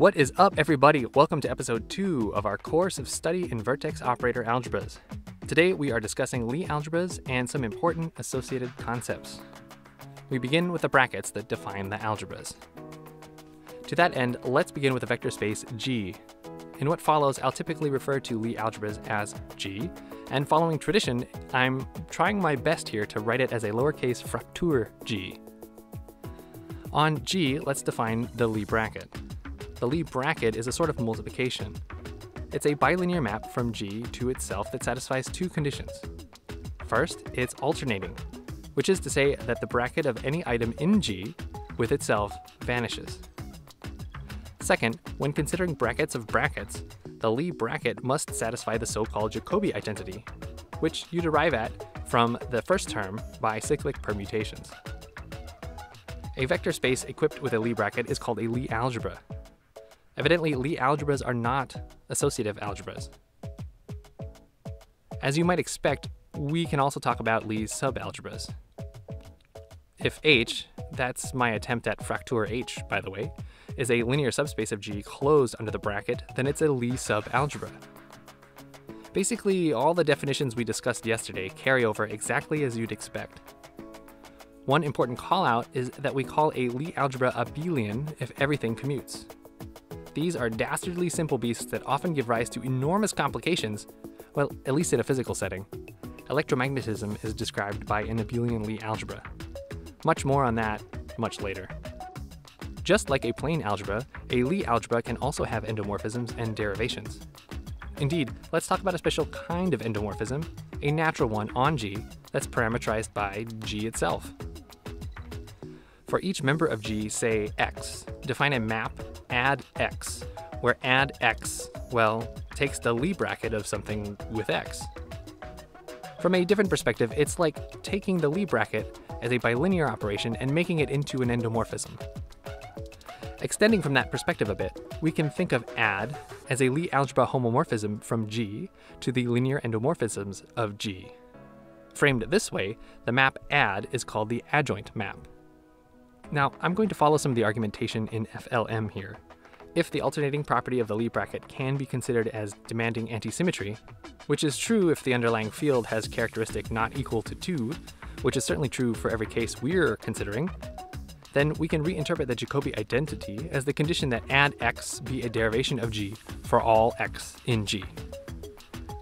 What is up, everybody? Welcome to episode 2 of our course of study in vertex operator algebras. Today we are discussing Lie algebras and some important associated concepts. We begin with the brackets that define the algebras. To that end, let's begin with a vector space G. In what follows, I'll typically refer to Lie algebras as G, and following tradition, I'm trying my best here to write it as a lowercase fraktur G. On G, let's define the Lie bracket. The Lie bracket is a sort of multiplication. It's a bilinear map from G to itself that satisfies two conditions. First, it's alternating, which is to say that the bracket of any item in G with itself vanishes. Second, when considering brackets of brackets, the Lie bracket must satisfy the so-called Jacobi identity, which you derive at from the first term by cyclic permutations. A vector space equipped with a Lie bracket is called a Lie algebra, Evidently, Lie algebras are not associative algebras. As you might expect, we can also talk about Lie subalgebras. If H, that's my attempt at fraktur H, by the way, is a linear subspace of G closed under the bracket, then it's a Lie subalgebra. Basically, all the definitions we discussed yesterday carry over exactly as you'd expect. One important callout is that we call a Lie algebra abelian if everything commutes. These are dastardly simple beasts that often give rise to enormous complications, well, at least in a physical setting. Electromagnetism is described by an abelian Lie algebra. Much more on that much later. Just like a plain algebra, a Lie algebra can also have endomorphisms and derivations. Indeed, let's talk about a special kind of endomorphism, a natural one on G that's parametrized by G itself. For each member of G, say x, define a map ad x, where ad x, well, takes the Lie bracket of something with x. From a different perspective, it's like taking the Lie bracket as a bilinear operation and making it into an endomorphism. Extending from that perspective a bit, we can think of ad as a Lie algebra homomorphism from G to the linear endomorphisms of G. Framed this way, the map ad is called the adjoint map. Now, I'm going to follow some of the argumentation in FLM here. If the alternating property of the Lie bracket can be considered as demanding antisymmetry, which is true if the underlying field has characteristic not equal to 2, which is certainly true for every case we're considering, then we can reinterpret the Jacobi identity as the condition that ad x be a derivation of g for all x in G.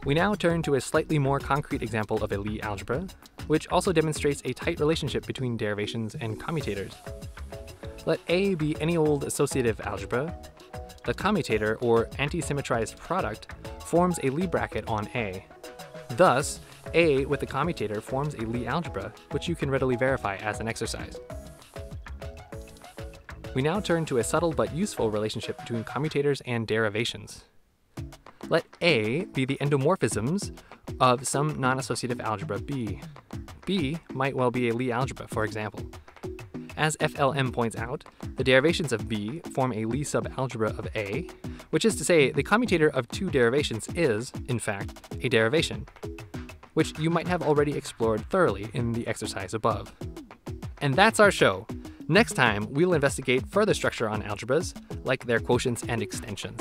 We now turn to a slightly more concrete example of a Lie algebra, which also demonstrates a tight relationship between derivations and commutators. Let A be any old associative algebra. The commutator, or antisymmetrized product, forms a Lie bracket on A. Thus, A with the commutator forms a Lie algebra, which you can readily verify as an exercise. We now turn to a subtle but useful relationship between commutators and derivations. Let A be the endomorphisms of some non-associative algebra B. B might well be a Lie algebra, for example. As FLM points out, the derivations of B form a Lie subalgebra of A, which is to say the commutator of two derivations is, in fact, a derivation, which you might have already explored thoroughly in the exercise above. And that's our show. Next time, we'll investigate further structure on algebras, like their quotients and extensions.